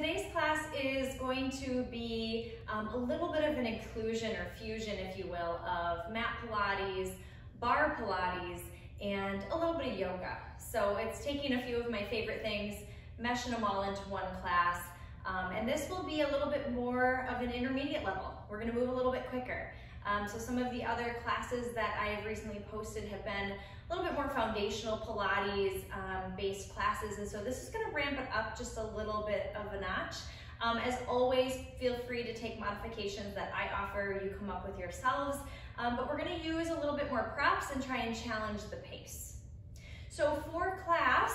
Today's class is going to be um, a little bit of an inclusion or fusion, if you will, of mat Pilates, barre Pilates, and a little bit of yoga. So it's taking a few of my favorite things, meshing them all into one class, um, and this will be a little bit more of an intermediate level. We're gonna move a little bit quicker. Um, so some of the other classes that I have recently posted have been a little bit more foundational Pilates um, based classes. And so this is gonna ramp it up just a little bit of a notch. Um, as always, feel free to take modifications that I offer, you come up with yourselves. Um, but we're gonna use a little bit more props and try and challenge the pace. So for class,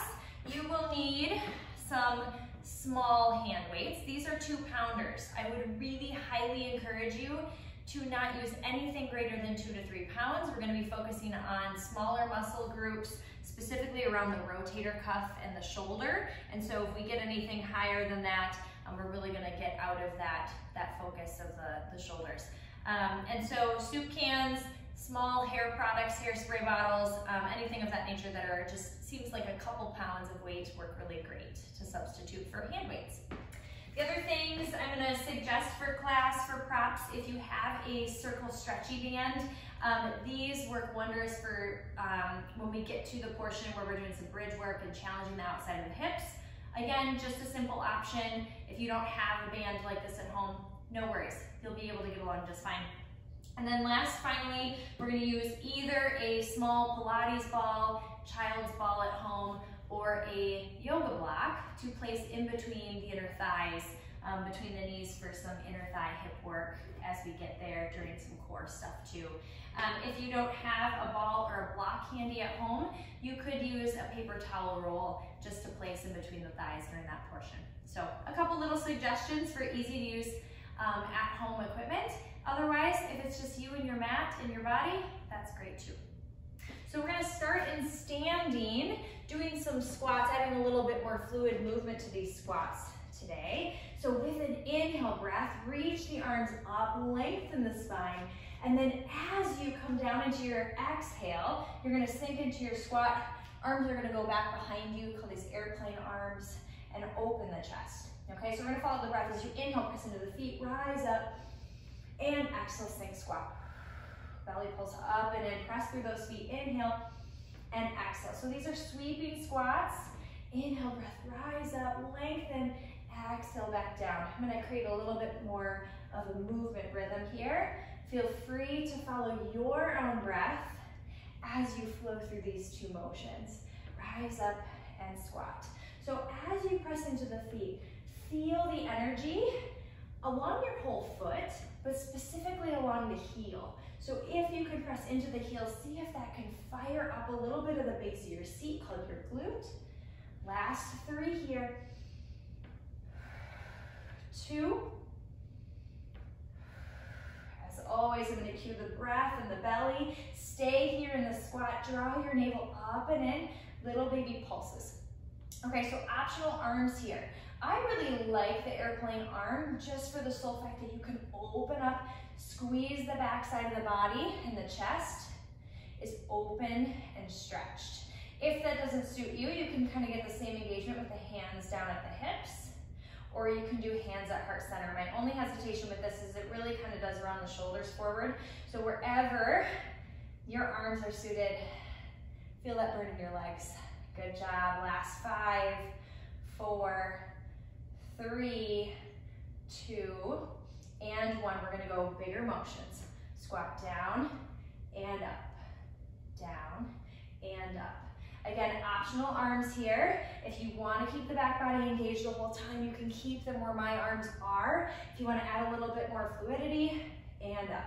you will need some small hand weights. These are two pounders. I would really highly encourage you to not use anything greater than two to three pounds. We're gonna be focusing on smaller muscle groups, specifically around the rotator cuff and the shoulder. And so if we get anything higher than that, um, we're really gonna get out of that, that focus of the, the shoulders. Um, and so soup cans, small hair products, hairspray bottles, um, anything of that nature that are just seems like a couple pounds of weight work really great to substitute for hand weights. The other things I'm gonna suggest for class for props, if you have a circle stretchy band, um, these work wonders for um, when we get to the portion where we're doing some bridge work and challenging the outside of the hips. Again, just a simple option. If you don't have a band like this at home, no worries. You'll be able to get along just fine. And then last, finally, we're gonna use either a small Pilates ball, child's ball at home, or a yoga block to place in between the inner thighs, um, between the knees for some inner thigh hip work as we get there during some core stuff too. Um, if you don't have a ball or a block handy at home, you could use a paper towel roll just to place in between the thighs during that portion. So a couple little suggestions for easy to use um, at home equipment. Otherwise, if it's just you and your mat and your body, that's great too. So we're gonna start in standing, doing some squats, adding a little bit more fluid movement to these squats today. So with an inhale breath, reach the arms up, lengthen the spine, and then as you come down into your exhale, you're gonna sink into your squat. Arms are gonna go back behind you, call these airplane arms, and open the chest. Okay, so we're gonna follow the breath as you inhale, press into the feet, rise up, and exhale, sink squat. Belly pulls up and in, press through those feet, inhale and exhale. So these are sweeping squats. Inhale, breath, rise up, lengthen, exhale back down. I'm gonna create a little bit more of a movement rhythm here. Feel free to follow your own breath as you flow through these two motions. Rise up and squat. So as you press into the feet, feel the energy along your whole foot, but specifically along the heel. So if you can press into the heel, see if that can fire up a little bit of the base of your seat, called your glute. Last three here. Two. As always, I'm gonna cue the breath and the belly. Stay here in the squat, draw your navel up and in, little baby pulses. Okay, so optional arms here. I really like the airplane arm just for the sole fact that you can open up, squeeze the back side of the body and the chest is open and stretched. If that doesn't suit you, you can kind of get the same engagement with the hands down at the hips, or you can do hands at heart center. My only hesitation with this is it really kind of does round the shoulders forward. So wherever your arms are suited, feel that burn in your legs. Good job. Last five, four, three, two, and one. We're gonna go bigger motions. Squat down and up, down and up. Again, optional arms here. If you wanna keep the back body engaged the whole time, you can keep them where my arms are. If you wanna add a little bit more fluidity, and up.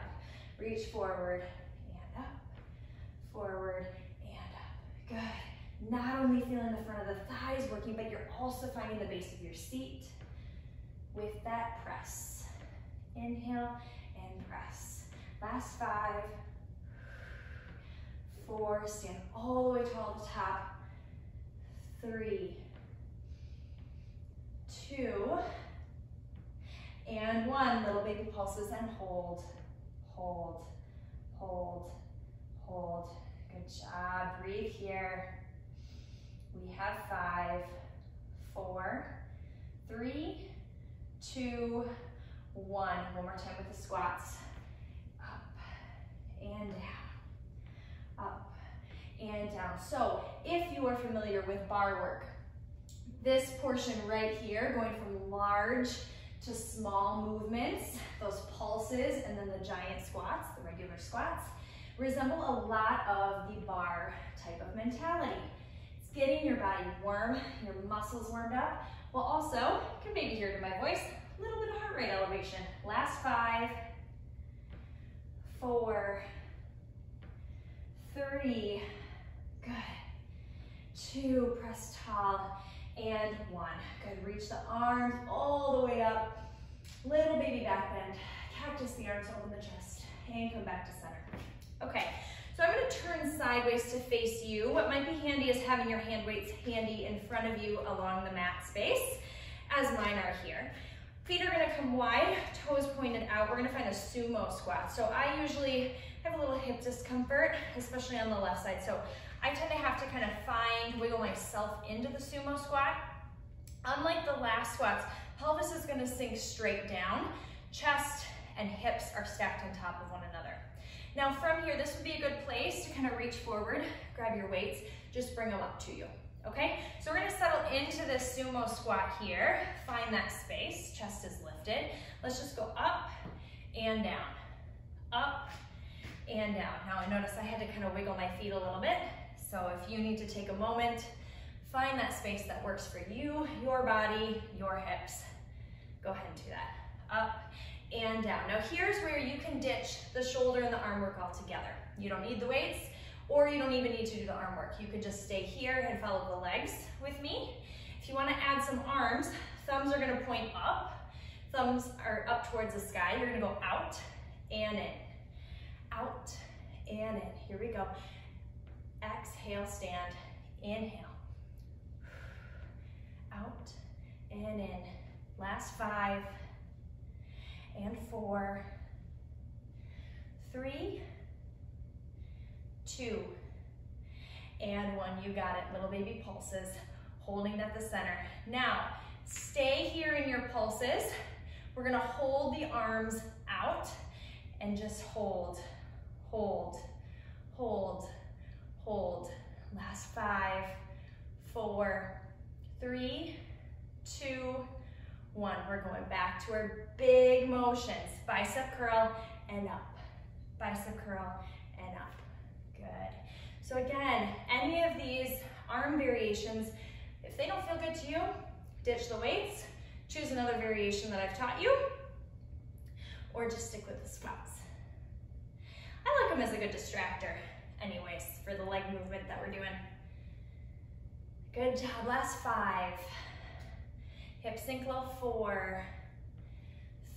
Reach forward and up, forward and up. Good. Not only feeling the front of the thighs working, but you're also finding the base of your seat with that press. Inhale and press. Last five, four, stand all the way tall at the top, three, two, and one. Little baby pulses and hold, hold, hold, hold. Good job, breathe here. We have five, four, three, two, one. One more time with the squats. Up and down, up and down. So if you are familiar with barre work, this portion right here, going from large to small movements, those pulses, and then the giant squats, the regular squats, resemble a lot of the barre type of mentality. It's getting your body warm, your muscles warmed up, while also, you can maybe hear it in my voice, a little bit of heart rate elevation. Last five, four, three, good, two, press tall, and one. Good, reach the arms all the way up, little baby back bend, cactus the arms, open the chest, and come back to center. Okay, so I'm gonna turn sideways to face you. What might be handy is having your hand weights handy in front of you along the mat space, as mine are here. Feet are gonna come wide, toes pointed out. We're gonna find a sumo squat. So I usually have a little hip discomfort, especially on the left side. So I tend to have to kind of find, wiggle myself into the sumo squat. Unlike the last squats, pelvis is gonna sink straight down, chest and hips are stacked on top of one another. Now from here, this would be a good place to kind of reach forward, grab your weights, just bring them up to you, okay? So we're gonna settle into this sumo squat here, find that space, chest is lifted. Let's just go up and down, up and down. Now I notice I had to kind of wiggle my feet a little bit, so if you need to take a moment, find that space that works for you, your body, your hips. Go ahead and do that. Up and down. Now here's where you can ditch the shoulder and the arm work altogether. You don't need the weights, or you don't even need to do the arm work. You could just stay here and follow the legs with me. If you wanna add some arms, thumbs are gonna point up, thumbs are up towards the sky. You're gonna go out and in, out and in. Here we go. Exhale, stand, inhale. Out and in. Last five, and four, three, two, and one. You got it, little baby pulses, holding at the center. Now, stay here in your pulses. We're gonna hold the arms out and just hold, hold, hold, hold. Last five, four, three, two, one. We're going back to our big motions. Bicep curl and up. Bicep curl and up. Good. So again, any of these arm variations, if they don't feel good to you, ditch the weights, choose another variation that I've taught you, or just stick with the squats. I like them as a good distractor anyways for the leg movement that we're doing. Good job, last five. Hip sink low, four,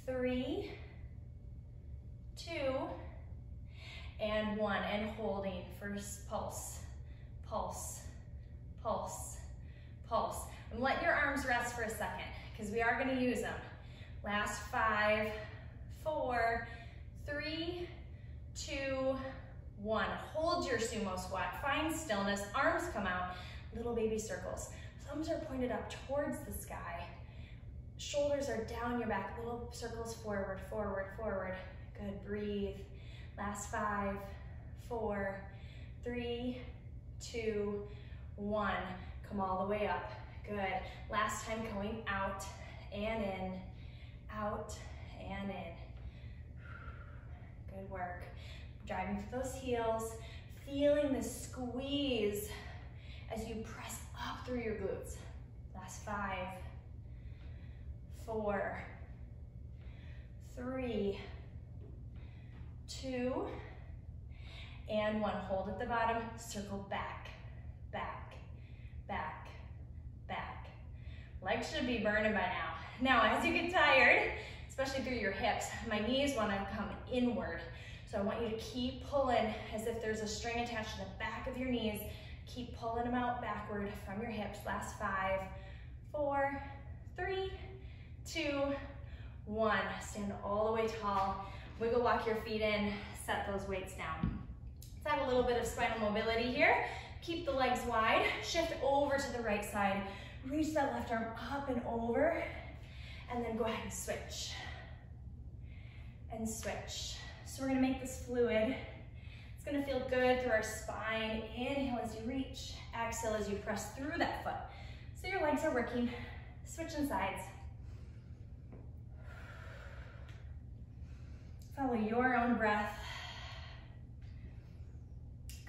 three, two, and one. And holding, first pulse, pulse, pulse, pulse. And let your arms rest for a second, because we are gonna use them. Last five, four, three, two, one. Hold your sumo squat, find stillness, arms come out, little baby circles. Thumbs are pointed up towards the sky. Shoulders are down your back, little circles forward, forward, forward. Good, breathe. Last five, four, three, two, one. Come all the way up. Good. Last time going out and in, out and in. Good work. Driving through those heels, feeling the squeeze as you press up through your glutes. Last five, four, three, two, and one. Hold at the bottom, circle back, back, back, back. Legs should be burning by now. Now, as you get tired, especially through your hips, my knees wanna come inward. So I want you to keep pulling as if there's a string attached to the back of your knees Keep pulling them out backward from your hips. Last five, four, three, two, one. Stand all the way tall. Wiggle walk your feet in, set those weights down. Let's add a little bit of spinal mobility here. Keep the legs wide, shift over to the right side. Reach that left arm up and over. and then go ahead and switch. And switch. So we're gonna make this fluid. It's gonna feel good through our spine. Inhale as you reach, exhale as you press through that foot. So your legs are working, switching sides. Follow your own breath.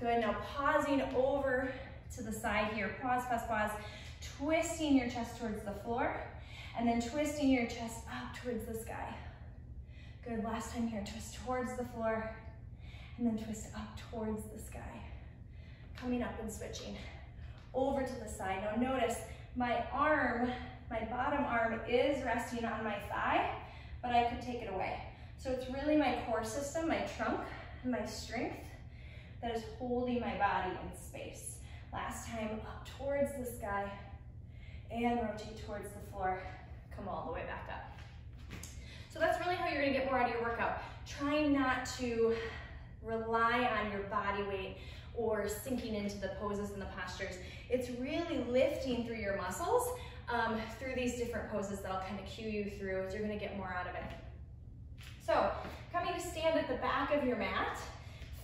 Good, now pausing over to the side here. Pause, pause, pause. Twisting your chest towards the floor and then twisting your chest up towards the sky. Good, last time here, twist towards the floor and then twist up towards the sky. Coming up and switching over to the side. Now notice my arm, my bottom arm is resting on my thigh, but I could take it away. So it's really my core system, my trunk, and my strength that is holding my body in space. Last time, up towards the sky, and rotate towards the floor. Come all the way back up. So that's really how you're gonna get more out of your workout. Trying not to rely on your body weight or sinking into the poses and the postures. It's really lifting through your muscles um, through these different poses that I'll kind of cue you through you're gonna get more out of it. So, coming to stand at the back of your mat,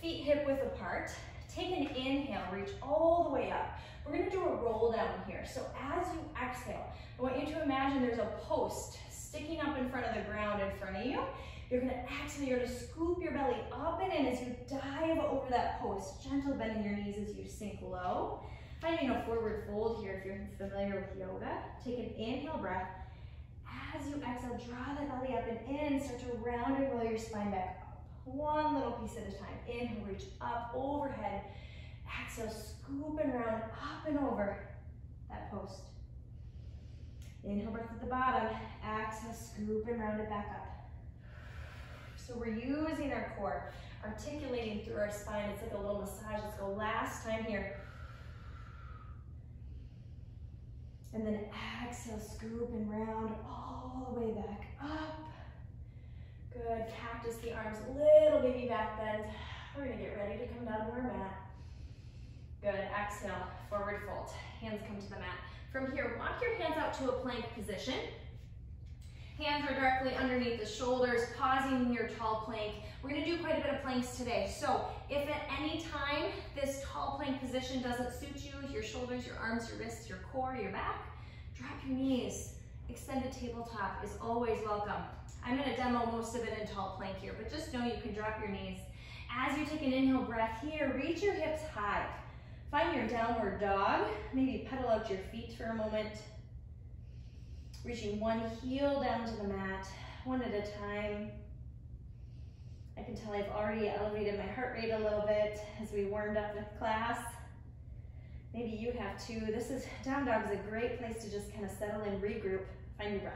feet hip width apart. Take an inhale, reach all the way up. We're gonna do a roll down here. So as you exhale, I want you to imagine there's a post sticking up in front of the ground in front of you. You're gonna exhale, you're gonna scoop your belly up and in as you dive over that post. Gentle bend in your knees as you sink low. Finding a forward fold here if you're familiar with yoga. Take an inhale breath. As you exhale, draw the belly up and in. Start to round and roll your spine back up. One little piece at a time. Inhale, reach up, overhead. Exhale, scoop and round, up and over that post. Inhale, breath at the bottom. Exhale, scoop and round it back up. So we're using our core, articulating through our spine. It's like a little massage. Let's go last time here. And then exhale, scoop and round all the way back up. Good, cactus the arms, little baby back bend. We're gonna get ready to come down to our mat. Good, exhale, forward fold. Hands come to the mat. From here, walk your hands out to a plank position. Hands are directly underneath the shoulders, pausing in your tall plank. We're gonna do quite a bit of planks today. So if at any time this tall plank position doesn't suit you, your shoulders, your arms, your wrists, your core, your back, drop your knees. Extended tabletop is always welcome. I'm gonna demo most of it in tall plank here, but just know you can drop your knees. As you take an inhale breath here, reach your hips high. Find your downward dog. Maybe pedal out your feet for a moment. Reaching one heel down to the mat, one at a time. I can tell I've already elevated my heart rate a little bit as we warmed up with class. Maybe you have too. This is, down dog is a great place to just kind of settle in, regroup, find your breath.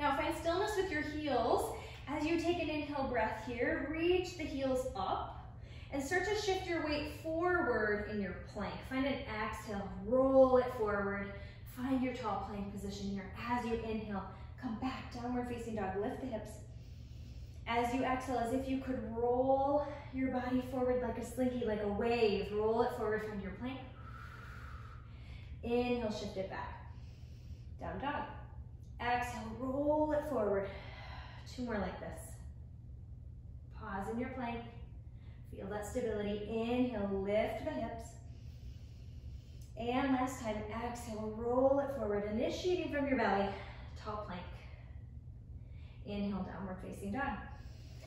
Now find stillness with your heels. As you take an inhale breath here, reach the heels up and start to shift your weight forward in your plank. Find an exhale, roll it forward. Find your tall plank position here. As you inhale, come back, downward facing dog. Lift the hips. As you exhale, as if you could roll your body forward like a slinky, like a wave. Roll it forward from your plank. Inhale, shift it back. Down dog. Exhale, roll it forward. Two more like this. Pause in your plank. Feel that stability. Inhale, lift the hips. And last time, exhale, roll it forward, initiating from your belly, tall plank. Inhale, downward facing dog.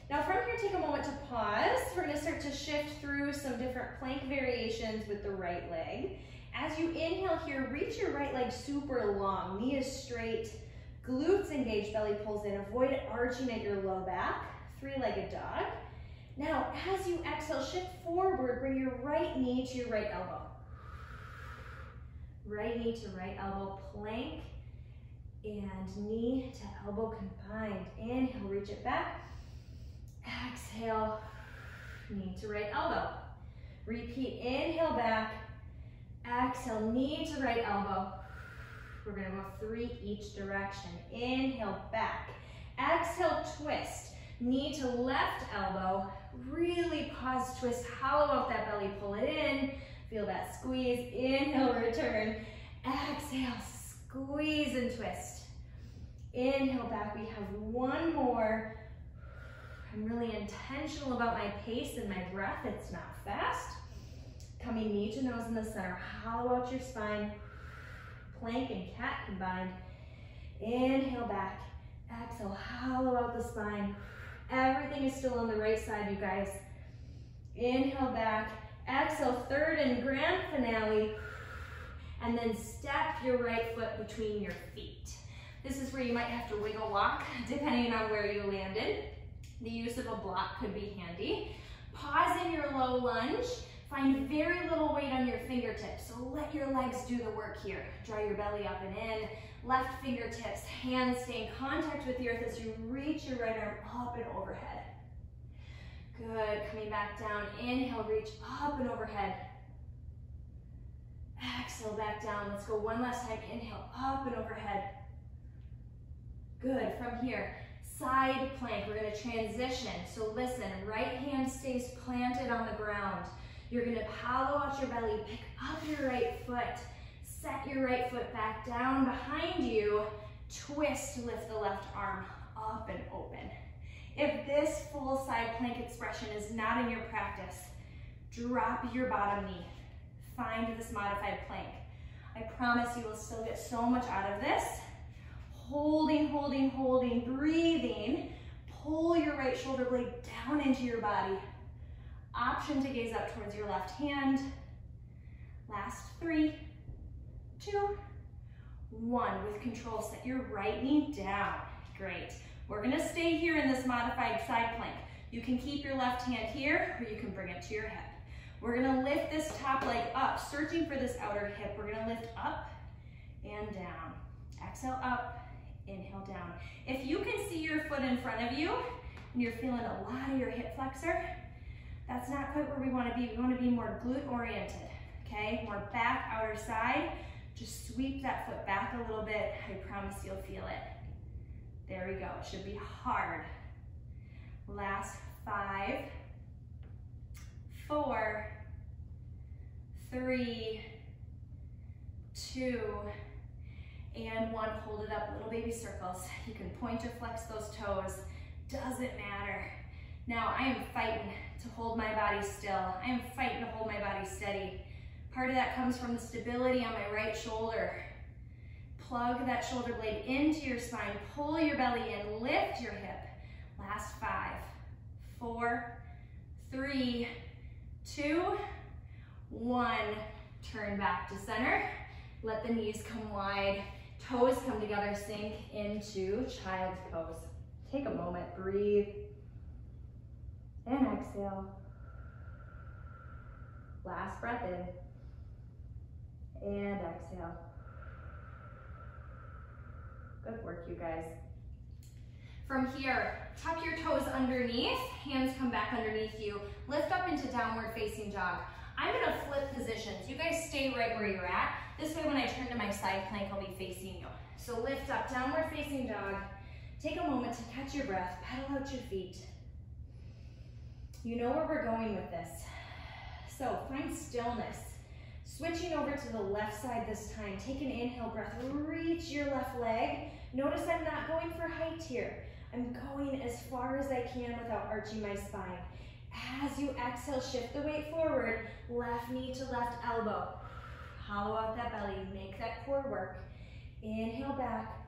Now from here, take a moment to pause. We're gonna start to shift through some different plank variations with the right leg. As you inhale here, reach your right leg super long, knee is straight, glutes engaged, belly pulls in. Avoid arching at your low back, three-legged dog. Now, as you exhale, shift forward, bring your right knee to your right elbow. Right knee to right elbow, plank, and knee to elbow combined. Inhale, reach it back. Exhale, knee to right elbow. Repeat, inhale back. Exhale, knee to right elbow. We're gonna go three each direction. Inhale, back. Exhale, twist. Knee to left elbow. Really pause, twist, hollow out that belly, pull it in. Feel that squeeze. Inhale, return. Exhale, squeeze and twist. Inhale back, we have one more. I'm really intentional about my pace and my breath. It's not fast. Coming knee to nose in the center. Hollow out your spine. Plank and cat combined. Inhale back. Exhale, hollow out the spine. Everything is still on the right side, you guys. Inhale back. Exhale, third and grand finale. And then step your right foot between your feet. This is where you might have to wiggle walk, depending on where you landed. The use of a block could be handy. Pause in your low lunge. Find very little weight on your fingertips, so let your legs do the work here. Draw your belly up and in. Left fingertips, hands stay in contact with the earth as you reach your right arm up and overhead. Good, coming back down. Inhale, reach up and overhead. Exhale, back down. Let's go one last time. Inhale, up and overhead. Good, from here, side plank. We're gonna transition. So listen, right hand stays planted on the ground. You're gonna hollow out your belly, pick up your right foot, set your right foot back down behind you, twist lift the left arm up and open. If this full side plank expression is not in your practice, drop your bottom knee. Find this modified plank. I promise you will still get so much out of this. Holding, holding, holding, breathing. Pull your right shoulder blade down into your body. Option to gaze up towards your left hand. Last three, two, one. With control, set your right knee down. Great. We're gonna stay here in this modified side plank. You can keep your left hand here, or you can bring it to your head. We're gonna lift this top leg up, searching for this outer hip. We're gonna lift up and down. Exhale up, inhale down. If you can see your foot in front of you, and you're feeling a lot of your hip flexor, that's not quite where we wanna be. We wanna be more glute oriented, okay? More back, outer side. Just sweep that foot back a little bit. I promise you'll feel it. There we go, it should be hard. Last five, four, three, two, and one. Hold it up, little baby circles. You can point to flex those toes, doesn't matter. Now I am fighting to hold my body still. I am fighting to hold my body steady. Part of that comes from the stability on my right shoulder. Plug that shoulder blade into your spine, pull your belly in, lift your hip. Last five, four, three, two, one. Turn back to center. Let the knees come wide. Toes come together, sink into child's pose. Take a moment, breathe. And exhale. Last breath in. And exhale. Good work, you guys. From here, tuck your toes underneath, hands come back underneath you. Lift up into downward facing dog. I'm gonna flip positions. You guys stay right where you're at. This way when I turn to my side plank, I'll be facing you. So lift up, downward facing dog. Take a moment to catch your breath, pedal out your feet. You know where we're going with this. So find stillness. Switching over to the left side this time. Take an inhale breath, reach your left leg. Notice I'm not going for height here. I'm going as far as I can without arching my spine. As you exhale, shift the weight forward, left knee to left elbow. Hollow out that belly, make that core work. Inhale back,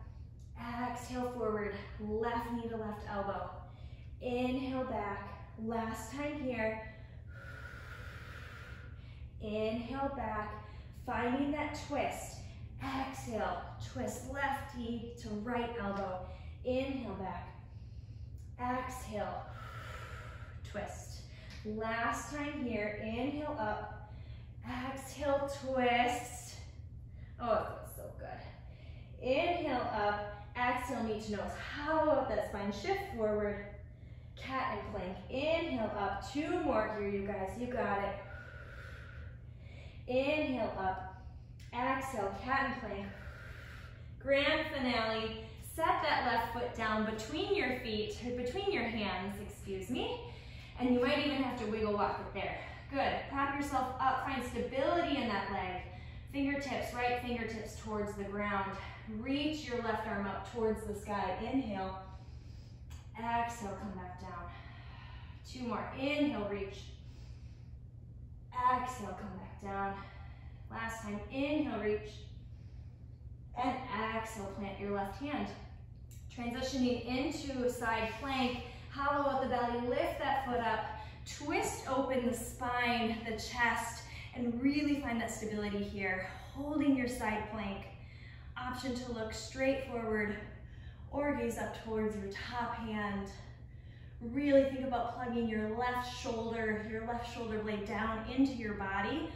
exhale forward, left knee to left elbow. Inhale back, last time here. Inhale back, finding that twist. Exhale, twist left knee to right elbow. Inhale back, exhale, twist. Last time here, inhale up, exhale, twist. Oh, it feels so good. Inhale up, exhale, knee to nose. Hollow out that spine, shift forward, cat and plank. Inhale up, two more here, you guys, you got it. Inhale up, exhale, cat and plank. Grand finale. Set that left foot down between your feet, between your hands, excuse me. And you might even have to wiggle walk it there. Good, prop yourself up, find stability in that leg. Fingertips, right fingertips towards the ground. Reach your left arm up towards the sky. Inhale. Exhale, come back down. Two more. Inhale, reach. Exhale, come back down. Last time, inhale, reach. And exhale, plant your left hand. Transitioning into a side plank, hollow out the belly, lift that foot up, twist open the spine, the chest, and really find that stability here. Holding your side plank. Option to look straight forward or gaze up towards your top hand. Really think about plugging your left shoulder, your left shoulder blade down into your body.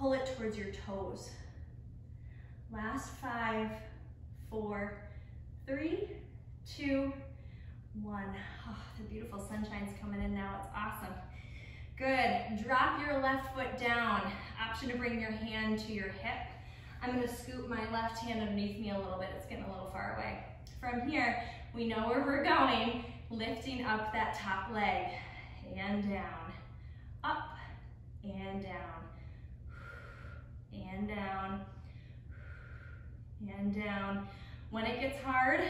Pull it towards your toes. Last five, four, three, two, one. Oh, the beautiful sunshine's coming in now. It's awesome. Good. Drop your left foot down. Option to bring your hand to your hip. I'm going to scoop my left hand underneath me a little bit. It's getting a little far away. From here, we know where we're going. Lifting up that top leg. And down. Up. And down. And down. And down. When it gets hard,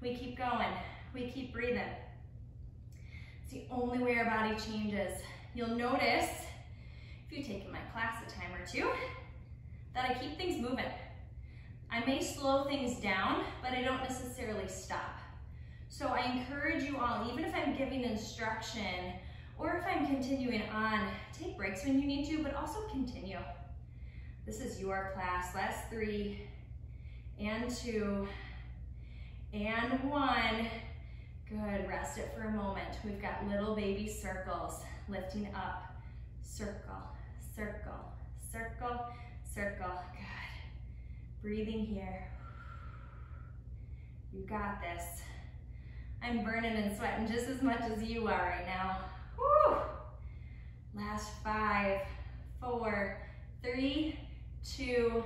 we keep going. We keep breathing. It's the only way our body changes. You'll notice, if you've taken my class a time or two, that I keep things moving. I may slow things down, but I don't necessarily stop. So I encourage you all, even if I'm giving instruction or if I'm continuing on, take breaks when you need to, but also continue. This is your class, last three and two and one. Good, rest it for a moment. We've got little baby circles, lifting up, circle, circle, circle, circle. Good. Breathing here. You got this. I'm burning and sweating just as much as you are right now. Whew. Last five, four, three, two,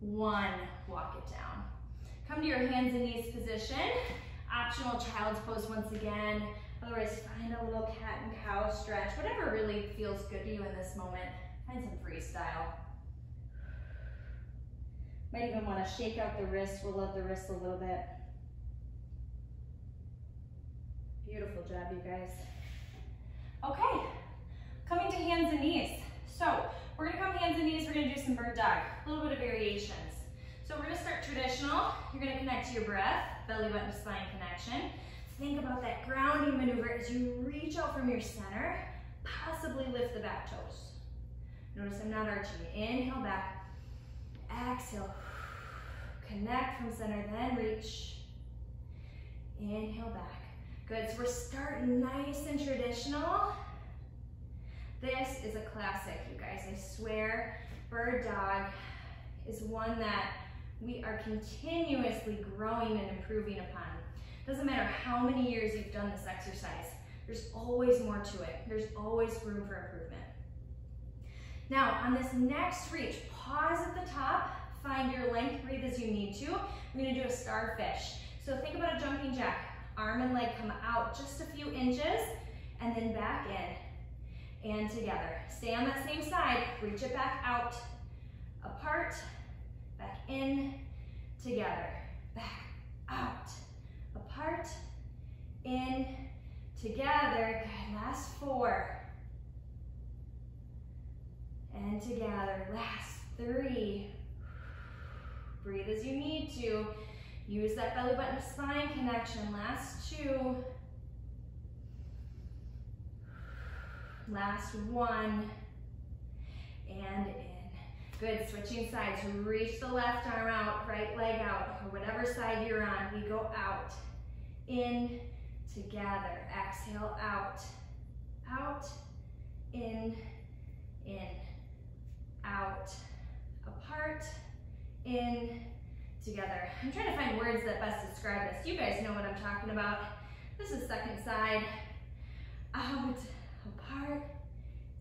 one. Walk it down. Come to your hands and knees position. Optional child's pose once again. Otherwise, find a little cat and cow stretch. Whatever really feels good to you in this moment. Find some freestyle. Might even want to shake out the wrist, roll out the wrist a little bit. Beautiful job, you guys. Okay, coming to hands and knees. So we're gonna come hands and knees, we're gonna do some bird dog, a little bit of variations. So we're gonna start traditional. You're gonna connect to your breath, belly button to spine connection. Think about that grounding maneuver as you reach out from your center, possibly lift the back toes. Notice I'm not arching. Inhale back, exhale. Connect from center, then reach. Inhale back. Good, so we're starting nice and traditional. This is a classic, you guys, I swear. Bird dog is one that we are continuously growing and improving upon. Doesn't matter how many years you've done this exercise, there's always more to it. There's always room for improvement. Now, on this next reach, pause at the top, find your length, breathe as you need to. We're gonna do a starfish. So think about a jumping jack. Arm and leg come out just a few inches, and then back in and together. Stay on that same side, reach it back out, apart, back in, together, back, out, apart, in, together. Good, last four. And together, last three. Breathe as you need to. Use that belly button spine connection. Last two. Last one. And in. Good, switching sides. Reach the left arm out, right leg out, or whatever side you're on. We go out, in, together. Exhale, out, out, in, in, out, apart, in, together. I'm trying to find words that best describe this. You guys know what I'm talking about. This is second side, out, apart,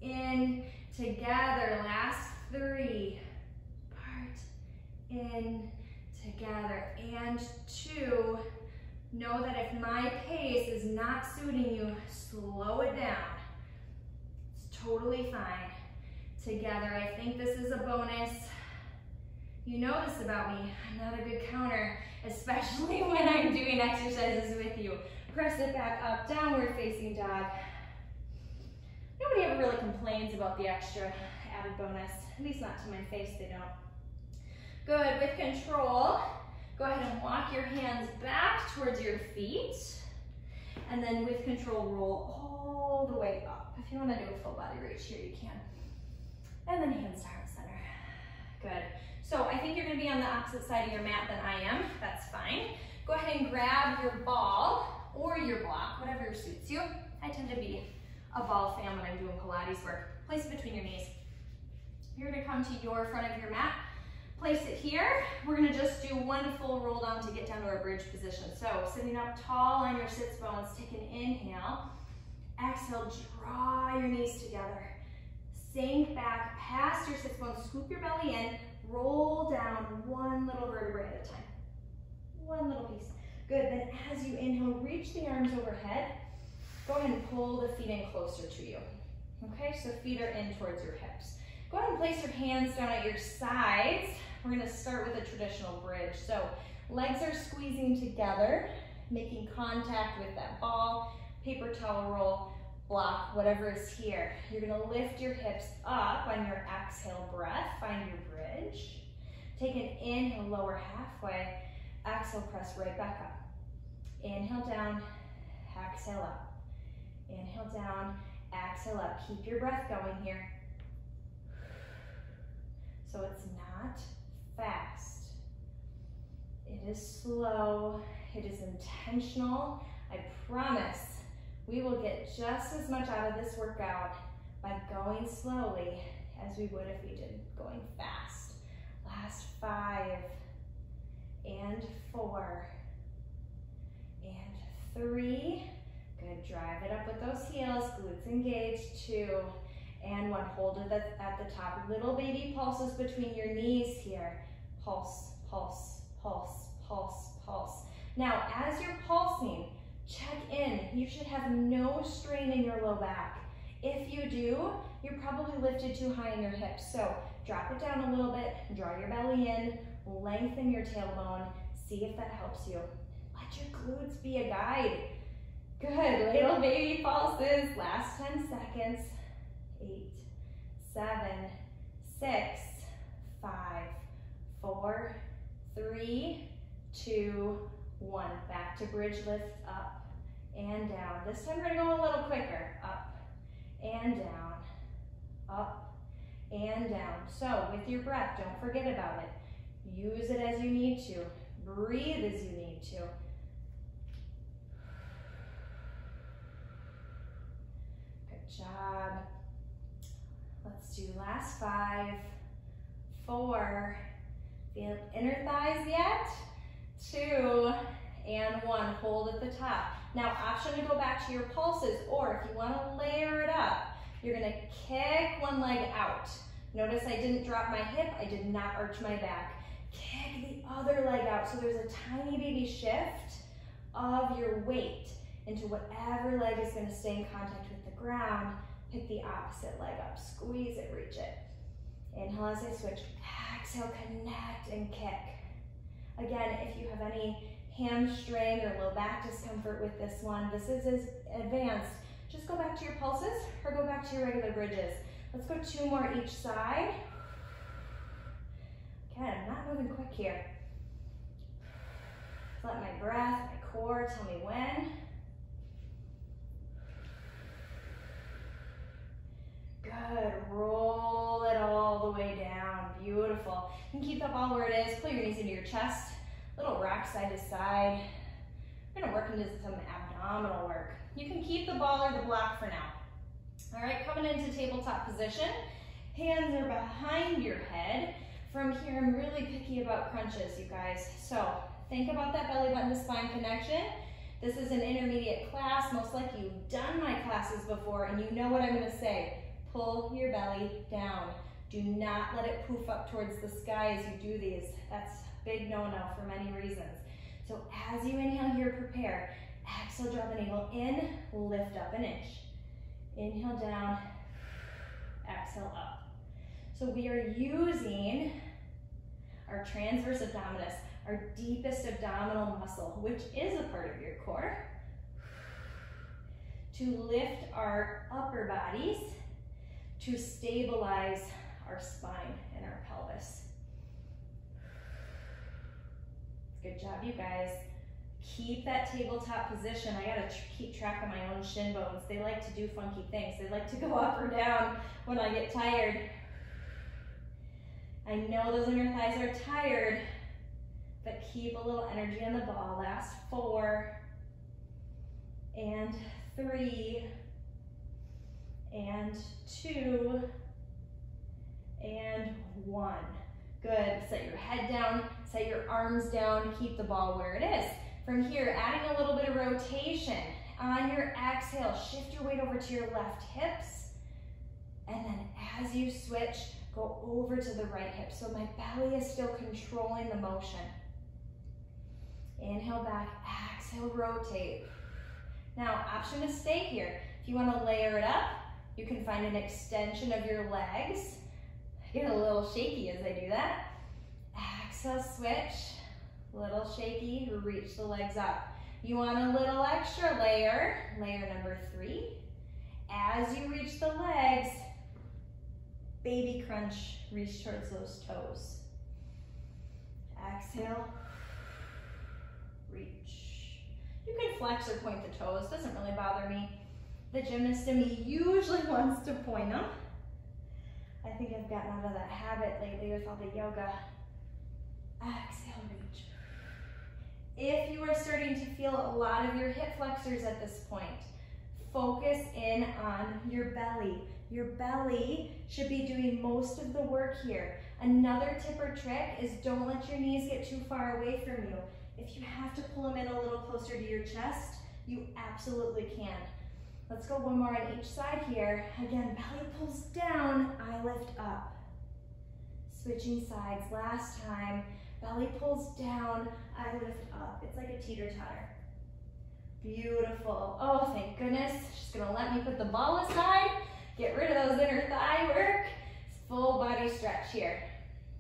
in, together. Last three, apart, in, together, and two. Know that if my pace is not suiting you, slow it down. It's totally fine. Together, I think this is a bonus. You know this about me, I'm not a good counter, especially when I'm doing exercises with you. Press it back up, downward facing dog. Nobody ever really complains about the extra added bonus, at least not to my face, they don't. Good, with control, go ahead and walk your hands back towards your feet. And then with control, roll all the way up. If you wanna do a full body reach here, you can. And then hands to heart center. Good. So I think you're gonna be on the opposite side of your mat than I am. That's fine. Go ahead and grab your ball or your block, whatever suits you. I tend to be a ball fan when I'm doing Pilates work. Place it between your knees. You're gonna come to your front of your mat. Place it here. We're gonna just do one full roll down to get down to our bridge position. So sitting up tall on your sits bones, take an inhale. Exhale, draw your knees together. Sink back past your sits bones, scoop your belly in, roll down one little vertebrae at a time. One little piece. Good, then as you inhale, reach the arms overhead. Go ahead and pull the feet in closer to you. Okay, so feet are in towards your hips. Go ahead and place your hands down at your sides. We're gonna start with a traditional bridge. So legs are squeezing together, making contact with that ball, paper towel roll, block, whatever is here. You're gonna lift your hips up on your exhale breath, find your bridge. Take an inhale, lower halfway. Exhale, press right back up. Inhale down, exhale up. Inhale down, exhale up. Keep your breath going here. So it's not fast. It is slow. It is intentional. I promise we will get just as much out of this workout by going slowly as we would if we did going fast. Last five and four and three. Good, drive it up with those heels, glutes engaged, two and one. Hold it at, at the top. Little baby pulses between your knees here. Pulse, pulse, pulse, pulse, pulse. Now, as you're pulsing, check in. You should have no strain in your low back. If you do, you're probably lifted too high in your hips. So drop it down a little bit, draw your belly in, lengthen your tailbone, see if that helps you. Let your glutes be a guide. Good, little baby pulses, last 10 seconds. Eight, seven, six, five, four, three, two, one. Back to bridge lift, up and down. This time we're gonna go a little quicker. Up and down, up and down. So with your breath, don't forget about it. Use it as you need to. Breathe as you need to. Job. Let's do last five, four, feel inner thighs yet? Two, and one. Hold at the top. Now, option to go back to your pulses, or if you want to layer it up, you're going to kick one leg out. Notice I didn't drop my hip. I did not arch my back. Kick the other leg out. So there's a tiny baby shift of your weight into whatever leg is going to stay in contact with ground. Pick the opposite leg up. Squeeze it, reach it. Inhale as I switch. Exhale, connect and kick. Again, if you have any hamstring or low back discomfort with this one, this is as advanced. Just go back to your pulses or go back to your regular bridges. Let's go two more each side. Okay, I'm not moving quick here. Let my breath, my core tell me when. Good, roll it all the way down, beautiful. You can keep that ball where it is, pull your knees into your chest, little rock side to side. We're gonna work into some abdominal work. You can keep the ball or the block for now. All right, coming into tabletop position. Hands are behind your head. From here, I'm really picky about crunches, you guys. So think about that belly button to spine connection. This is an intermediate class. Most likely you've done my classes before and you know what I'm gonna say. Pull your belly down. Do not let it poof up towards the sky as you do these. That's big no-no for many reasons. So as you inhale here, prepare. Exhale, draw the navel in, lift up an inch. Inhale down, exhale up. So we are using our transverse abdominis, our deepest abdominal muscle, which is a part of your core, to lift our upper bodies, to stabilize our spine and our pelvis. Good job, you guys. Keep that tabletop position. I gotta tr keep track of my own shin bones. They like to do funky things. They like to go up or down when I get tired. I know those inner thighs are tired, but keep a little energy on the ball. Last four, and three, and two, and one. Good, set your head down, set your arms down, keep the ball where it is. From here, adding a little bit of rotation. On your exhale, shift your weight over to your left hips. And then as you switch, go over to the right hip. So my belly is still controlling the motion. Inhale back, exhale, rotate. Now, option to stay here. If you want to layer it up, you can find an extension of your legs. Get a little shaky as I do that. Exhale, switch. Little shaky, reach the legs up. You want a little extra layer, layer number three. As you reach the legs, baby crunch, reach towards those toes. Exhale, reach. You can flex or point the toes, doesn't really bother me. The gymnast in me usually wants to point them. I think I've gotten out of that habit lately with all the yoga. Ah, exhale, reach. If you are starting to feel a lot of your hip flexors at this point, focus in on your belly. Your belly should be doing most of the work here. Another tip or trick is don't let your knees get too far away from you. If you have to pull them in a little closer to your chest, you absolutely can. Let's go one more on each side here. Again, belly pulls down, I lift up. Switching sides, last time. Belly pulls down, I lift up. It's like a teeter-totter. Beautiful. Oh, thank goodness. She's gonna let me put the ball aside, get rid of those inner thigh work. Full body stretch here.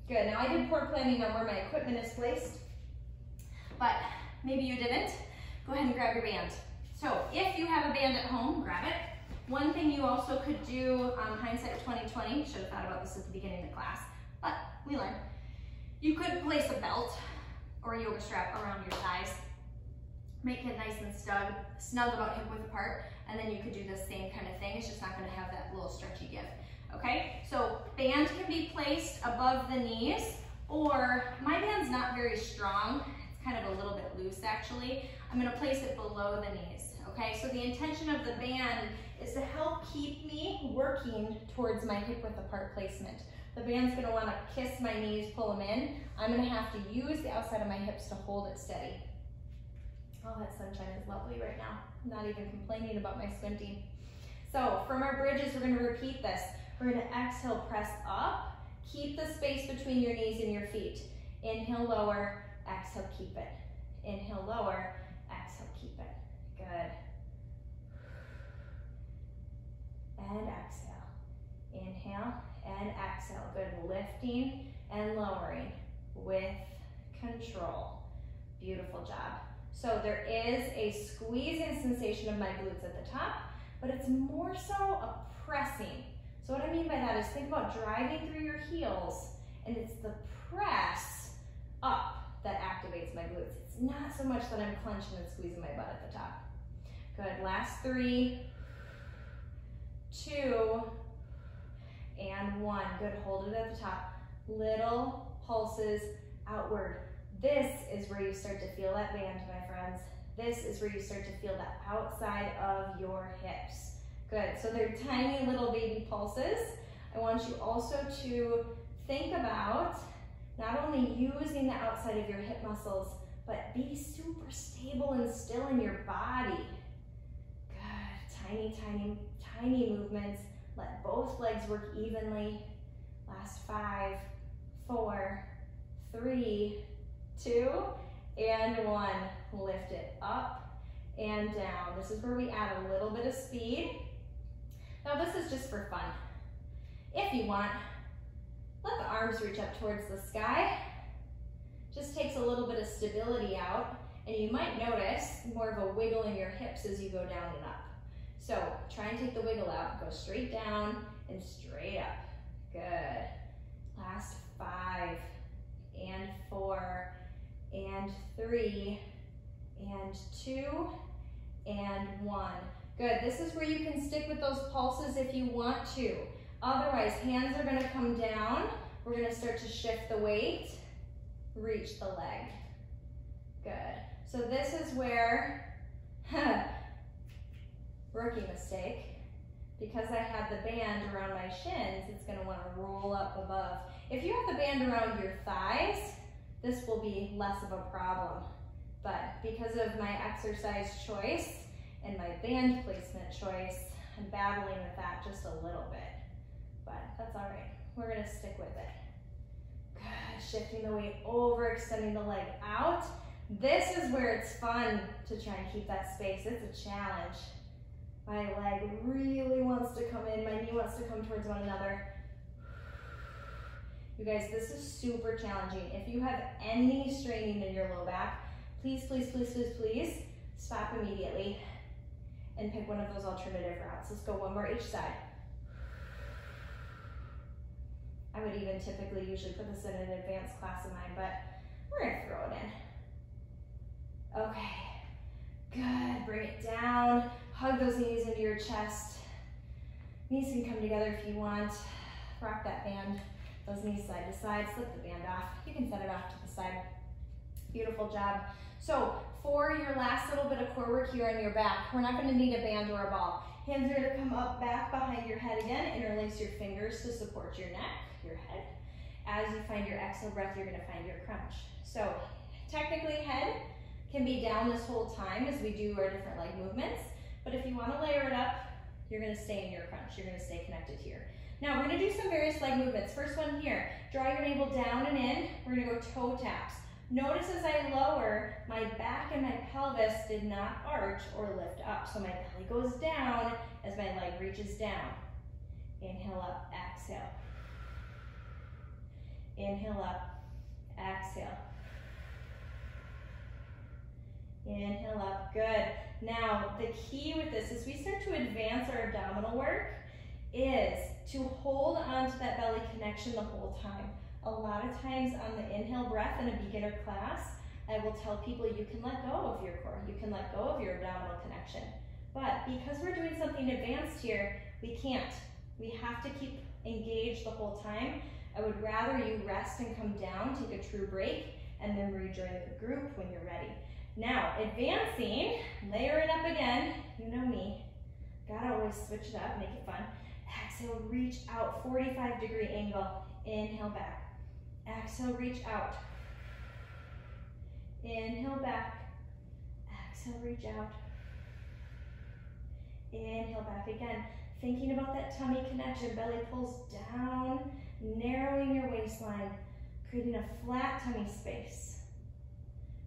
Good, now I did poor planning on where my equipment is placed, but maybe you didn't. Go ahead and grab your band. So if you have a band at home, grab it. One thing you also could do, um, hindsight 2020, should have thought about this at the beginning of the class, but we learned. You could place a belt or a yoga strap around your thighs. Make it nice and snug, snug about hip width apart, and then you could do the same kind of thing. It's just not gonna have that little stretchy give, okay? So band can be placed above the knees, or my band's not very strong. It's kind of a little bit loose actually. I'm gonna place it below the knees, okay? So the intention of the band is to help keep me working towards my hip width apart placement. The band's gonna wanna kiss my knees, pull them in. I'm gonna have to use the outside of my hips to hold it steady. Oh, that sunshine is lovely right now. I'm not even complaining about my squinting. So from our bridges, we're gonna repeat this. We're gonna exhale, press up. Keep the space between your knees and your feet. Inhale, lower, exhale, keep it. Inhale, lower, exhale, keep it. Good. And exhale. Inhale, and exhale. Good, lifting and lowering with control. Beautiful job. So there is a squeezing sensation of my glutes at the top, but it's more so a pressing. So what I mean by that is think about driving through your heels and it's the press up that activates my glutes. It's not so much that I'm clenching and squeezing my butt at the top. Good, last three, two, and one. Good, hold it at the top. Little pulses outward. This is where you start to feel that band, my friends. This is where you start to feel that outside of your hips. Good, so they're tiny little baby pulses. I want you also to think about not only using the outside of your hip muscles, but be super stable and still in your body. Good, tiny, tiny, tiny movements let both legs work evenly. Last five, four, three, two, and one. Lift it up and down. This is where we add a little bit of speed. Now this is just for fun. If you want, let the arms reach up towards the sky. Just takes a little bit of stability out and you might notice more of a wiggle in your hips as you go down and up. So try and take the wiggle out, go straight down and straight up. Good. Last five and four and three and two and one. Good, this is where you can stick with those pulses if you want to. Otherwise, hands are gonna come down. We're gonna start to shift the weight, reach the leg. Good. So this is where, rookie mistake, because I have the band around my shins, it's gonna wanna roll up above. If you have the band around your thighs, this will be less of a problem. But because of my exercise choice and my band placement choice, I'm battling with that just a little bit. But that's all right. We're gonna stick with it. Good, shifting the weight over, extending the leg out. This is where it's fun to try and keep that space. It's a challenge. My leg really wants to come in, my knee wants to come towards one another. You guys, this is super challenging. If you have any straining in your low back, please, please, please, please, please stop immediately and pick one of those alternative routes. Let's go one more each side. I would even typically usually put this in an advanced class of mine, but we're gonna throw it in. Okay, good, bring it down. Hug those knees into your chest. Knees can come together if you want. Rock that band, those knees side to side, slip the band off. You can set it off to the side. Beautiful job. So for your last little bit of core work here on your back, we're not gonna need a band or a ball. Hands are gonna come up back behind your head again. Interlace your fingers to support your neck, your head. As you find your exhale breath, you're gonna find your crunch. So technically head can be down this whole time as we do our different leg movements. But if you wanna layer it up, you're gonna stay in your crunch. You're gonna stay connected here. Now we're gonna do some various leg movements. First one here, draw your navel down and in. We're gonna go toe taps. Notice as I lower, my back and my pelvis did not arch or lift up. So my belly goes down as my leg reaches down. Inhale up, exhale. Inhale up, exhale. Inhale up, good. Now, the key with this, as we start to advance our abdominal work, is to hold on to that belly connection the whole time. A lot of times on the inhale breath in a beginner class, I will tell people you can let go of your core, you can let go of your abdominal connection. But because we're doing something advanced here, we can't. We have to keep engaged the whole time. I would rather you rest and come down, take a true break, and then rejoin the group when you're ready. Now, advancing, layering up again. You know me. Gotta always switch it up, make it fun. Exhale, reach out, 45 degree angle. Inhale back. Exhale, reach out. Inhale back. Exhale, reach out. Inhale back again. Thinking about that tummy connection, belly pulls down, narrowing your waistline, creating a flat tummy space.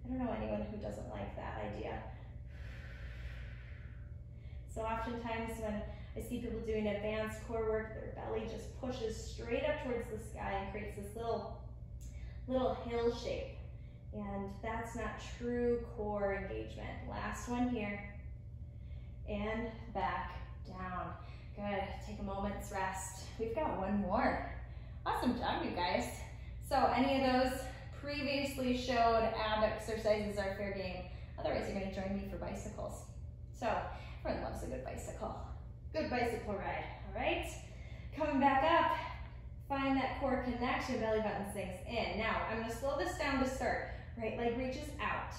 I don't know anyone who doesn't like that idea. So oftentimes when I see people doing advanced core work, their belly just pushes straight up towards the sky and creates this little little hill shape. And that's not true core engagement. Last one here. And back down. Good, take a moment's rest. We've got one more. Awesome job, you guys. So any of those previously showed ab exercises are fair game. Otherwise, you're gonna join me for bicycles. So everyone loves a good bicycle. Good bicycle ride, all right? Coming back up, Find that core connection, belly button sinks in. Now, I'm gonna slow this down to start. Right leg reaches out.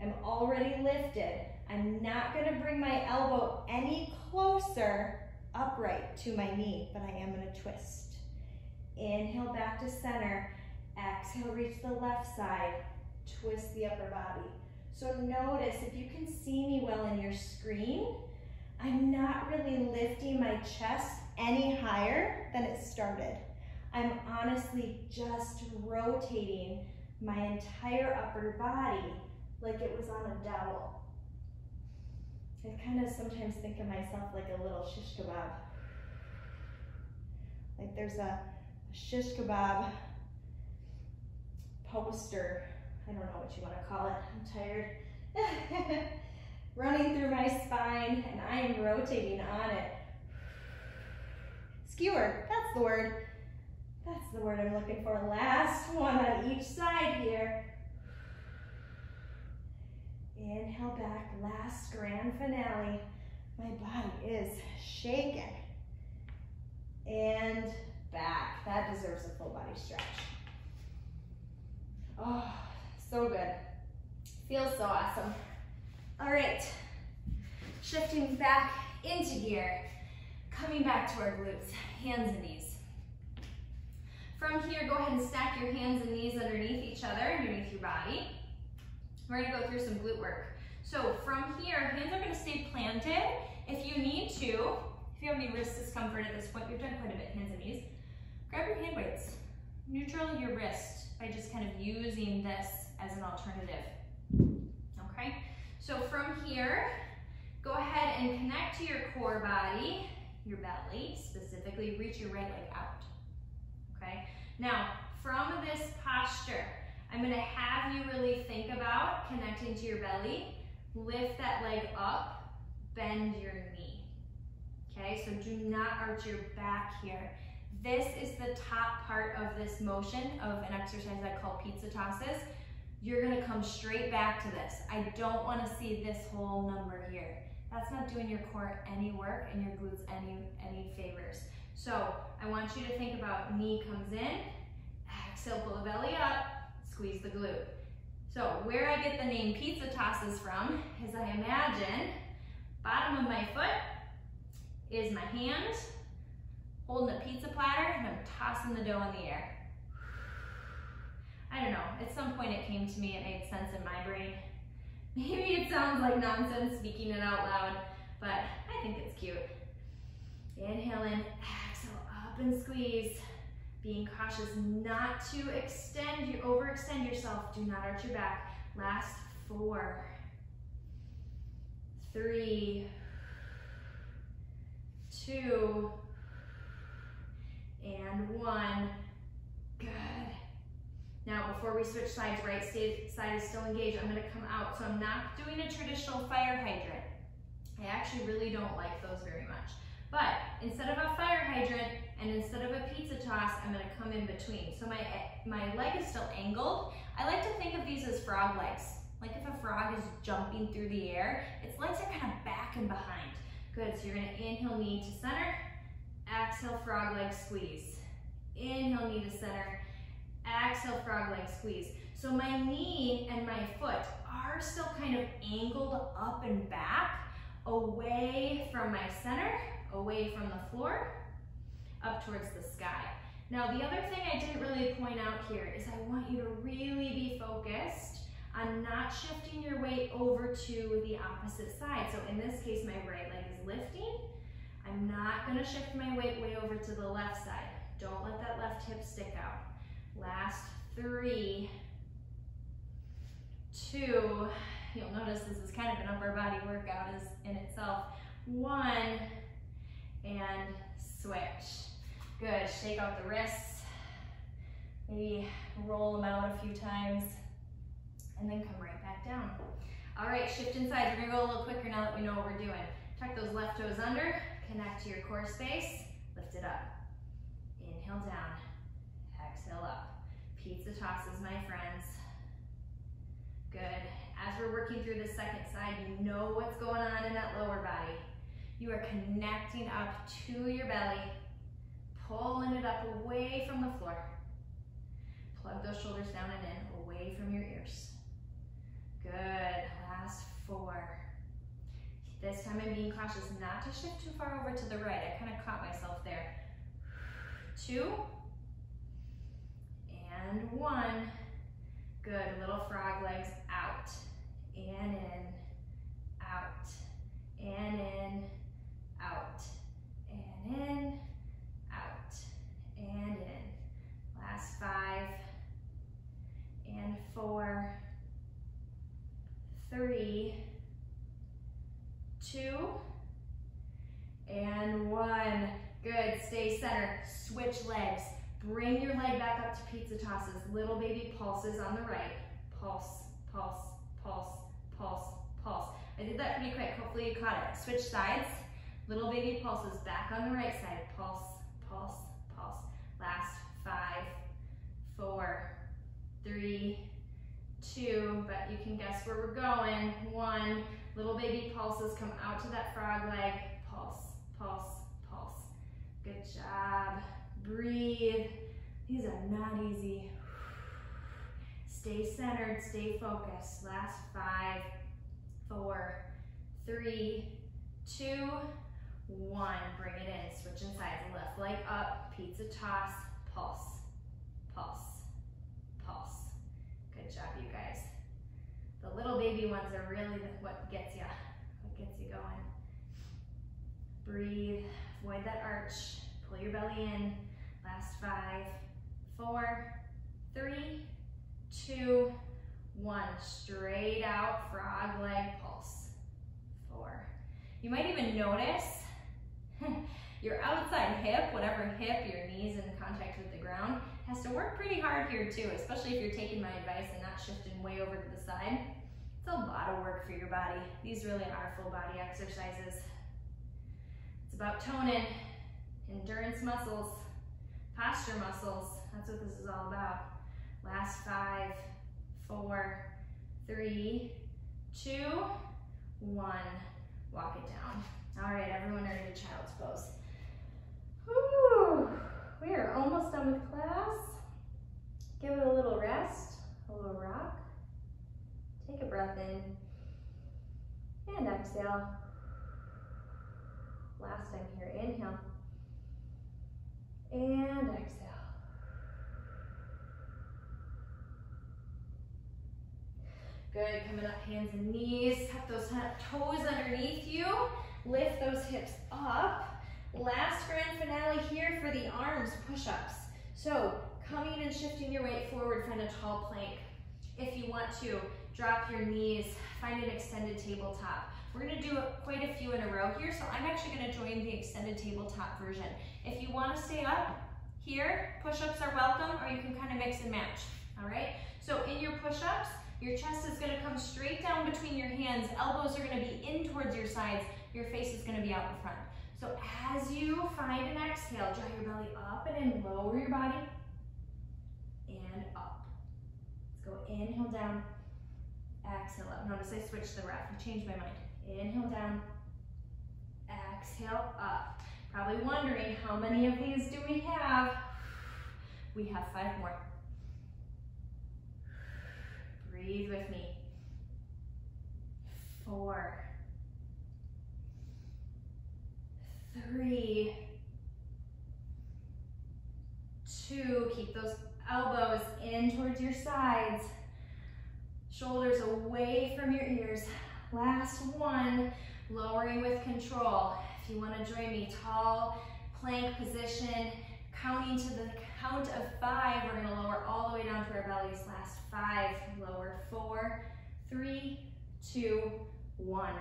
I'm already lifted. I'm not gonna bring my elbow any closer upright to my knee, but I am gonna twist. Inhale back to center. Exhale, reach the left side. Twist the upper body. So notice, if you can see me well in your screen, I'm not really lifting my chest any higher than it started. I'm honestly just rotating my entire upper body like it was on a dowel. I kind of sometimes think of myself like a little shish kebab. Like there's a shish kebab poster. I don't know what you want to call it. I'm tired. Running through my spine and I am rotating on it. Skewer, that's the word. That's the word I'm looking for. Last one on each side here. Inhale back, last grand finale. My body is shaking. And back. That deserves a full body stretch. Oh, so good. Feels so awesome. All right, shifting back into gear. Coming back to our glutes, hands and knees. From here, go ahead and stack your hands and knees underneath each other, underneath your body. We're gonna go through some glute work. So from here, hands are gonna stay planted. If you need to, if you have any wrist discomfort at this point, you've done quite a bit, hands and knees, grab your hand weights. Neutral your wrist by just kind of using this as an alternative. Okay, so from here, go ahead and connect to your core body, your belly, specifically reach your right leg out. Okay, now from this posture, I'm gonna have you really think about connecting to your belly, lift that leg up, bend your knee. Okay, so do not arch your back here. This is the top part of this motion of an exercise I call pizza tosses. You're gonna come straight back to this. I don't wanna see this whole number here. That's not doing your core any work and your glutes any, any favors. So I want you to think about knee comes in, exhale, pull the belly up, squeeze the glute. So where I get the name pizza tosses from is I imagine bottom of my foot is my hand holding a pizza platter and I'm tossing the dough in the air. I don't know, at some point it came to me, it made sense in my brain. Maybe it sounds like nonsense speaking it out loud, but I think it's cute. Inhale in, exhale up and squeeze. Being cautious not to extend, you overextend yourself. Do not arch your back. Last four, three, two, and one. Good. Now, before we switch sides, right side is still engaged. I'm gonna come out. So I'm not doing a traditional fire hydrant. I actually really don't like those very much. But instead of a fire hydrant and instead of a pizza toss, I'm gonna come in between. So my, my leg is still angled. I like to think of these as frog legs. Like if a frog is jumping through the air, its legs are kind of back and behind. Good, so you're gonna inhale knee to center, exhale frog leg squeeze. Inhale knee to center, exhale frog leg squeeze. So my knee and my foot are still kind of angled up and back, away from my center, away from the floor, up towards the sky. Now, the other thing I didn't really point out here is I want you to really be focused on not shifting your weight over to the opposite side. So in this case, my right leg is lifting. I'm not gonna shift my weight way over to the left side. Don't let that left hip stick out. Last three, two, you'll notice this is kind of an upper body workout is in itself. One, and switch. Good, shake out the wrists. Maybe roll them out a few times and then come right back down. All right, shift inside. We're gonna go a little quicker now that we know what we're doing. Tuck those left toes under, connect to your core space, lift it up. Inhale down, exhale up. Pizza tosses, my friends. Good. As we're working through the second side, you know what's going on in that lower body. You are connecting up to your belly, pulling it up away from the floor. Plug those shoulders down and in, away from your ears. Good, last four. This time I'm being cautious not to shift too far over to the right. I kind of caught myself there. Two, and one. Good, little frog legs out, and in, out, and in, out, and in, out, and in. Last five, and four, three, two, and one. Good, stay center, switch legs. Bring your leg back up to pizza tosses. Little baby pulses on the right. Pulse, pulse, pulse, pulse, pulse. I did that pretty quick. Hopefully you caught it. Switch sides. Little baby pulses back on the right side. Pulse, pulse, pulse. Last five, four, three, two, but you can guess where we're going. One, little baby pulses come out to that frog leg. Pulse, pulse, pulse. Good job. Breathe. These are not easy. Stay centered, stay focused. Last five, four, three, two, one. Bring it in, switching sides. Left leg up, pizza toss, pulse, pulse, pulse. Good job, you guys. The little baby ones are really what gets you, what gets you going. Breathe, avoid that arch, pull your belly in. Last five, four, three, two, one. Straight out, frog leg pulse. Four. You might even notice your outside hip, whatever hip, your knees in contact with the ground, has to work pretty hard here too, especially if you're taking my advice and not shifting way over to the side. It's a lot of work for your body. These really are full body exercises. It's about toning, endurance muscles, posture muscles. That's what this is all about. Last five, four, three, two, one. Walk it down. All right, everyone ready to child's pose. Whew. We are almost done with class. Give it a little rest, a little rock. Take a breath in and exhale. Last time here, inhale and exhale. Good, coming up, hands and knees. Tuck those toes underneath you. Lift those hips up. Last grand finale here for the arms push-ups. So coming and shifting your weight forward, find a tall plank. If you want to, drop your knees, find an extended tabletop. We're gonna do quite a few in a row here, so I'm actually gonna join the extended tabletop version. If you wanna stay up here, push-ups are welcome, or you can kind of mix and match, all right? So in your push-ups, your chest is gonna come straight down between your hands, elbows are gonna be in towards your sides, your face is gonna be out in front. So as you find an exhale, draw your belly up and in, lower your body, and up. Let's go inhale down, exhale up. Notice I switched the breath, I changed my mind. Inhale down, exhale up. Probably wondering how many of these do we have? We have five more. Breathe with me. Four. Three. Two. Keep those elbows in towards your sides. Shoulders away from your ears. Last one. Lowering with control. If you want to join me, tall plank position, counting to the count of five, we're to lower all the way down to our bellies. Last five, lower four, three, two, one,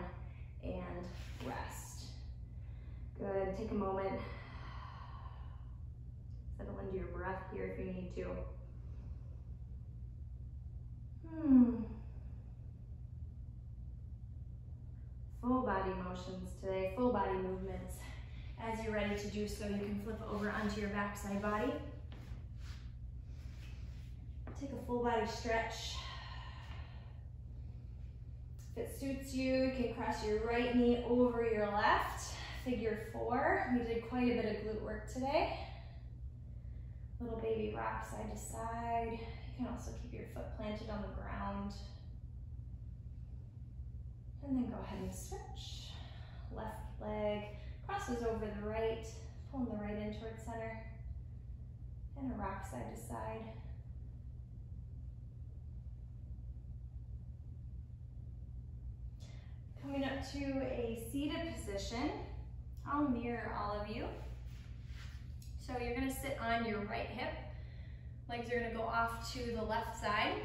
and rest. Good, take a moment. Settle into your breath here if you need to. Hmm. Full body motions today, full body movements. As you're ready to do so, you can flip over onto your backside body. Take a full body stretch. If it suits you, you can cross your right knee over your left. Figure four. We did quite a bit of glute work today. Little baby rock side to side. You can also keep your foot planted on the ground. And then go ahead and switch. Left leg crosses over the right, pulling the right in towards center. And a rock side to side. Coming up to a seated position, I'll mirror all of you. So you're gonna sit on your right hip. Legs are gonna go off to the left side.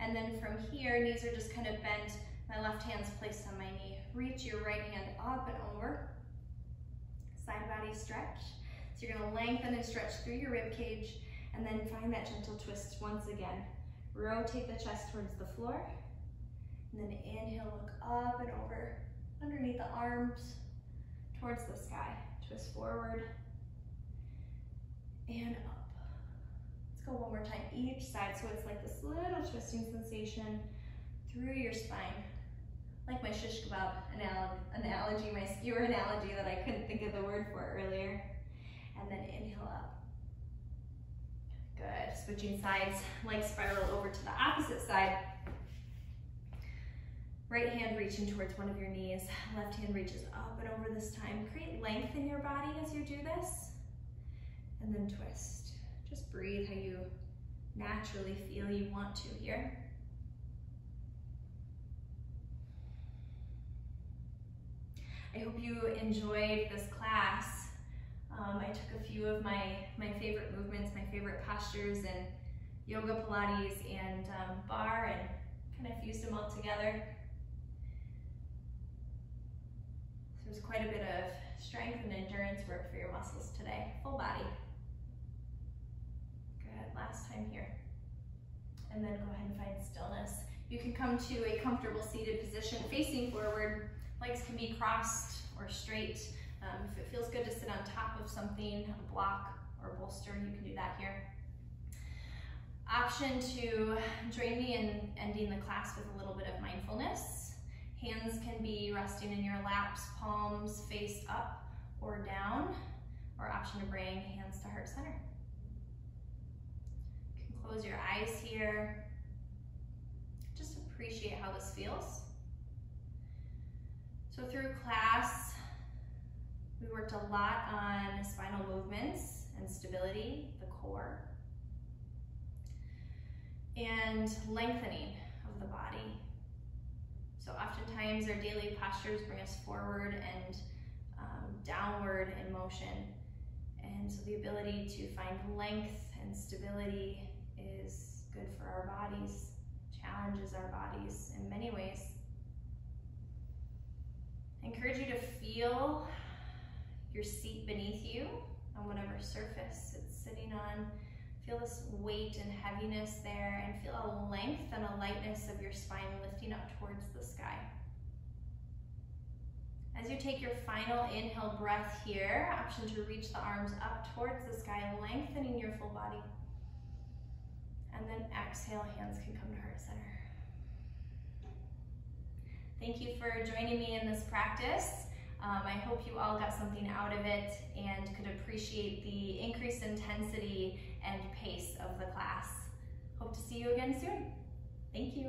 And then from here, knees are just kind of bent my left hand's placed on my knee. Reach your right hand up and over. Side body stretch. So you're gonna lengthen and stretch through your rib cage and then find that gentle twist once again. Rotate the chest towards the floor. And then inhale, look up and over underneath the arms towards the sky. Twist forward and up. Let's go one more time, each side. So it's like this little twisting sensation through your spine. Like my shish kebab analogy, my skewer analogy that I couldn't think of the word for earlier. And then inhale up. Good, switching sides, leg spiral over to the opposite side. Right hand reaching towards one of your knees, left hand reaches up and over this time. Create length in your body as you do this. And then twist. Just breathe how you naturally feel you want to here. I hope you enjoyed this class. Um, I took a few of my, my favorite movements, my favorite postures and yoga, Pilates, and um, barre and kind of fused them all together. So there's quite a bit of strength and endurance work for your muscles today, full body. Good, last time here. And then go ahead and find stillness. You can come to a comfortable seated position facing forward. Legs can be crossed or straight. Um, if it feels good to sit on top of something, a block or bolster, you can do that here. Option to join me in ending the class with a little bit of mindfulness. Hands can be resting in your laps, palms face up or down, or option to bring hands to heart center. You can close your eyes here. Just appreciate how this feels. So through class, we worked a lot on spinal movements and stability, the core, and lengthening of the body. So oftentimes our daily postures bring us forward and um, downward in motion. And so the ability to find length and stability is good for our bodies, challenges our bodies in many ways. I encourage you to feel your seat beneath you on whatever surface it's sitting on. Feel this weight and heaviness there and feel a length and a lightness of your spine lifting up towards the sky. As you take your final inhale breath here, option to reach the arms up towards the sky, lengthening your full body. And then exhale, hands can come to heart center. Thank you for joining me in this practice. Um, I hope you all got something out of it and could appreciate the increased intensity and pace of the class. Hope to see you again soon. Thank you.